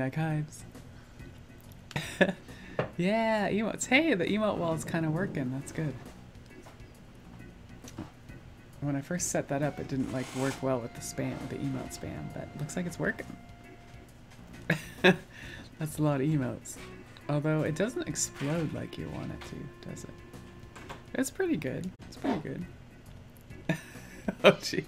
Archives. yeah, emotes. Hey, the emote wall is kind of working. That's good. When I first set that up, it didn't like work well with the spam, the emote spam, but looks like it's working. That's a lot of emotes. Although it doesn't explode like you want it to, does it? It's pretty good. It's pretty good. oh jeez.